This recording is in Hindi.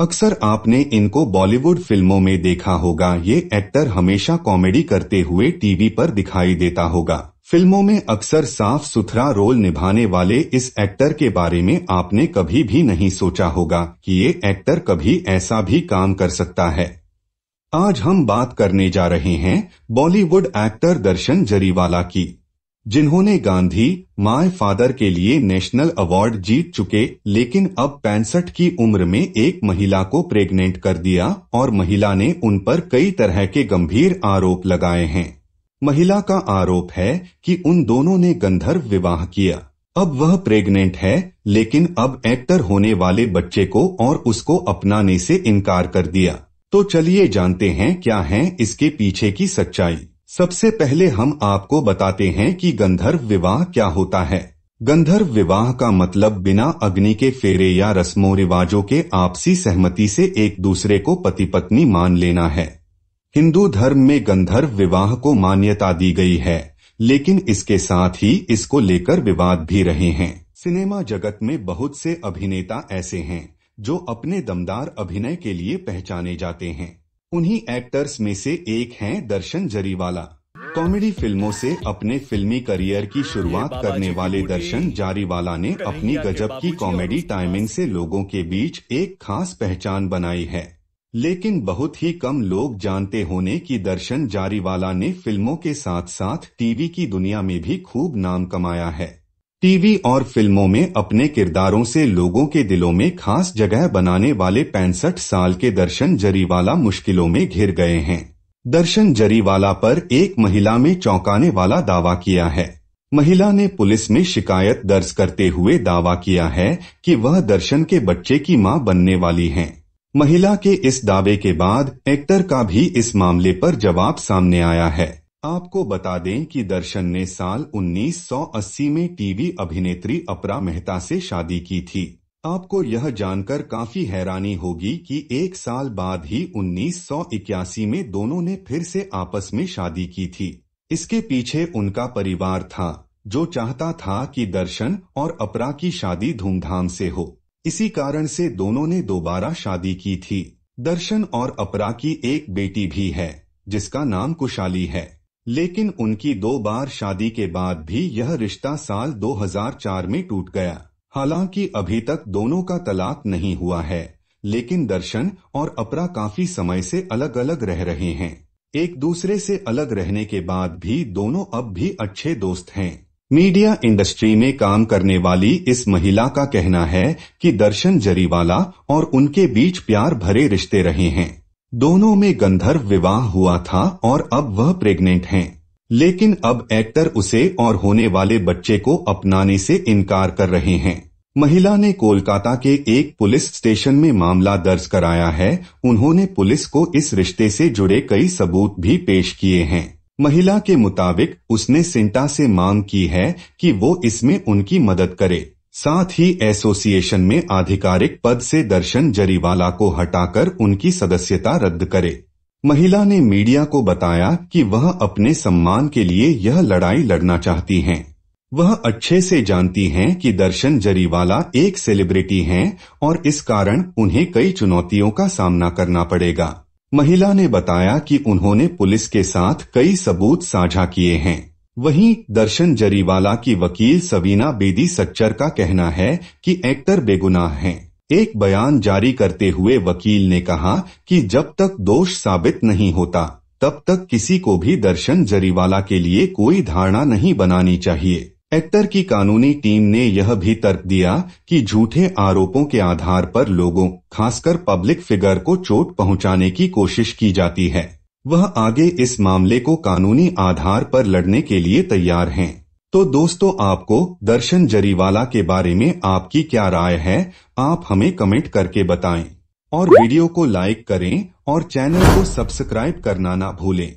अक्सर आपने इनको बॉलीवुड फ़िल्मों में देखा होगा। ये एक्टर हमेशा कॉमेडी करते हुए टीवी पर दिखाई देता होगा। फ़िल्मों में अक्सर साफ़ सुथरा रोल निभाने वाले इस एक्टर के बारे में आपने कभी भी नहीं सोचा होगा कि ये एक्टर कभी ऐसा भी काम कर सकता है। आज हम बात करने जा रहे हैं बॉलीवुड एक्टर दर्शन जरीवाला की। जिन्होंने गांधी माय फादर के लिए नेशनल अवार्ड जीत चुके, लेकिन अब पैंसठ की उम्र में एक महिला को प्रेग्नेंट कर दिया और महिला ने उन पर कई तरह के गंभीर आरोप लगाए हैं। महिला का आरोप है कि उन दोनों ने गंधर्व विवाह किया। अब वह प्रेग्नेंट है, लेकिन अब एक्टर होने वाले बच्चे को और उसको अपनाने से इनकार कर दिया। तो चलिए जानते हैं क्या है इसके पीछे की सच्चाई। सबसे पहले हम आपको बताते हैं कि गंधर्व विवाह क्या होता है। गंधर्व विवाह का मतलब बिना अग्नि के फेरे या रस्मों रिवाजों के आपसी सहमति से एक दूसरे को पति पत्नी मान लेना है। हिंदू धर्म में गंधर्व विवाह को मान्यता दी गई है, लेकिन इसके साथ ही इसको लेकर विवाद भी रहे हैं। सिनेमा जगत में बहुत से अभिनेता ऐसे हैं, जो अपने दमदार अभिनय के लिए पहचाने जाते हैं। उन्हीं एक्टर्स में से एक हैं दर्शन जरीवाला। कॉमेडी फ़िल्मों से अपने फिल्मी करियर की शुरुआत करने वाले दर्शन जारीवाला ने अपनी गजब की कॉमेडी टाइमिंग से लोगों के बीच एक खास पहचान बनाई है। लेकिन बहुत ही कम लोग जानते होने की दर्शन जारीवाला ने फ़िल्मों के साथ साथ टीवी की दुनिया में भी खूब नाम कमाया है। टीवी और फ़िल्मों में अपने किरदारों से लोगों के दिलों में खास जगह बनाने वाले पैंसठ साल के दर्शन जरीवाला मुश्किलों में घिर गए हैं। दर्शन जरीवाला पर एक महिला में चौंकाने वाला दावा किया है। महिला ने पुलिस में शिकायत दर्ज करते हुए दावा किया है कि वह दर्शन के बच्चे की माँ बनने वाली हैं। महिला के इस दावे के बाद एक्टर का भी इस मामले पर जवाब सामने आया है। आपको बता दें कि दर्शन ने साल 1980 में टीवी अभिनेत्री अपरा मेहता से शादी की थी। आपको यह जानकर काफ़ी हैरानी होगी कि एक साल बाद ही 1981 में दोनों ने फिर से आपस में शादी की थी। इसके पीछे उनका परिवार था, जो चाहता था कि दर्शन और अपरा की शादी धूमधाम से हो। इसी कारण से दोनों ने दोबारा शादी की थी। दर्शन और अपरा की एक बेटी भी है, जिसका नाम कुशाली है। लेकिन उनकी दो बार शादी के बाद भी यह रिश्ता साल 2004 में टूट गया। हालाँकि अभी तक दोनों का तलाक नहीं हुआ है, लेकिन दर्शन और अपरा काफ़ी समय से अलग अलग रह रहे हैं। एक दूसरे से अलग रहने के बाद भी दोनों अब भी अच्छे दोस्त हैं। मीडिया इंडस्ट्री में काम करने वाली इस महिला का कहना है कि दर्शन जरीवाला और उनके बीच प्यार भरे रिश्ते रहे हैं। दोनों में गंधर्व विवाह हुआ था और अब वह प्रेग्नेंट हैं। लेकिन अब एक्टर उसे और होने वाले बच्चे को अपनाने से इनकार कर रहे हैं। महिला ने कोलकाता के एक पुलिस स्टेशन में मामला दर्ज कराया है। उन्होंने पुलिस को इस रिश्ते से जुड़े कई सबूत भी पेश किए हैं। महिला के मुताबिक, उसने सिंटा से मांग की है कि वो इसमें उनकी मदद करे। साथ ही एसोसिएशन में आधिकारिक पद से दर्शन जरीवाला को हटाकर उनकी सदस्यता रद्द करे। महिला ने मीडिया को बताया कि वह अपने सम्मान के लिए यह लड़ाई लड़ना चाहती हैं। वह अच्छे से जानती हैं कि दर्शन जरीवाला एक सेलिब्रिटी हैं और इस कारण उन्हें कई चुनौतियों का सामना करना पड़ेगा। महिला ने बताया कि उन्होंने पुलिस के साथ कई सबूत साझा किए हैं। वहीं दर्शन जरीवाला की वकील सवीना बेदी सच्चर का कहना है कि एक्टर बेगुनाह हैं। एक बयान जारी करते हुए वकील ने कहा कि जब तक दोष साबित नहीं होता, तब तक किसी को भी दर्शन जरीवाला के लिए कोई धारणा नहीं बनानी चाहिए एक्टर की कानूनी टीम ने यह भी तर्क दिया कि झूठे आरोपों के आधार पर लोगों, खासकर पब्लिक फिगर को चोट पहुँचाने की कोशिश की जाती है वह आगे इस मामले को कानूनी आधार पर लड़ने के लिए तैयार हैं। तो दोस्तों, आपको दर्शन जरीवाला के बारे में आपकी क्या राय है, आप हमें कमेंट करके बताएँ। और वीडियो को लाइक करें और चैनल को सब्सक्राइब करना ना भूलें।